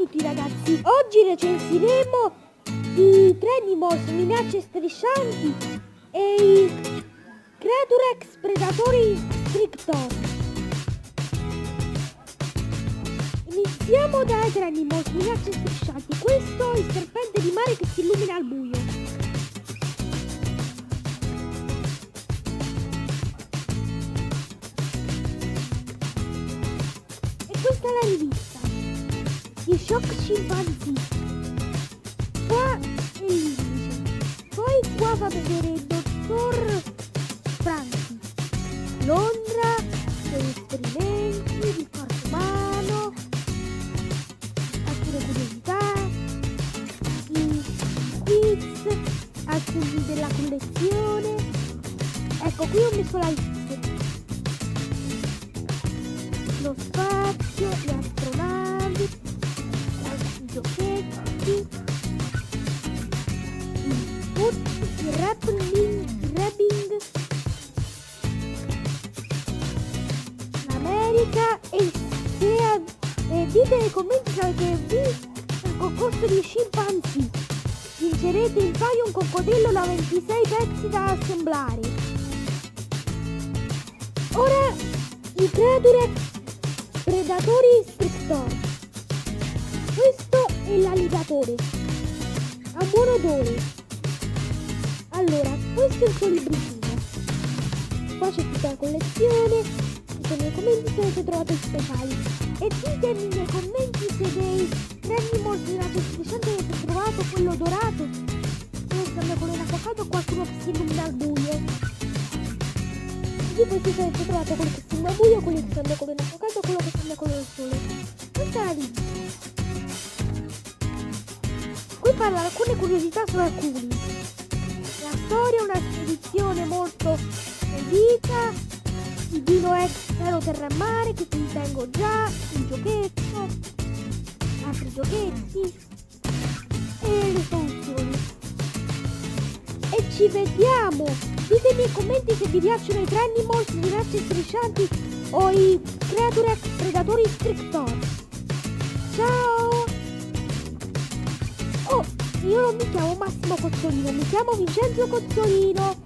tutti ragazzi, oggi recensiremo i Trenimals minacce striscianti e i Creaturex Predatori Strictor. Iniziamo dai Trenimals minacce striscianti, questo è il serpente di mare che si illumina al buio. E questa è la rivista Shock Chimpanzee qua è l'indice poi qua va a vedere il dottor Franchi. Londra per esperimenti di corpo umano alcune curiosità i quiz alcuni della collezione. Ecco qui ho messo la lista. Lo spazio le il rapping, rapping l'America e se e dite nei commenti se avete visto il concorso di scimpanzì vincerete in paio un coccodrillo da 26 pezzi da assemblare. Ora i creature predatori strictor questo è l'alligatore. Ha buon odore il suo libricino. Qua c'è tutta la collezione, ci sono i commenti se avete trovato speciali. E ditemi nei commenti se dei di una speciale avete trovato quello dorato, quello che cambia colore avvocato o qualcuno che si illumina al buio. Ditemi se avete trovato quello che si illumina al buio, quello che cambia colore avvocato o quello che cambia colore al sole. Questa è la lista. Qui parla alcune curiosità su alcuni Dino ex cielo terra e mare che ti tengo già un giochetto altri giochetti e le soluzioni e ci vediamo. Ditemi nei commenti se vi piacciono i Trenimals, i razze striscianti o i Creature Predatori Strictor ciao! Io non mi chiamo Massimo Cozzolino, mi chiamo Vincenzo Cozzolino.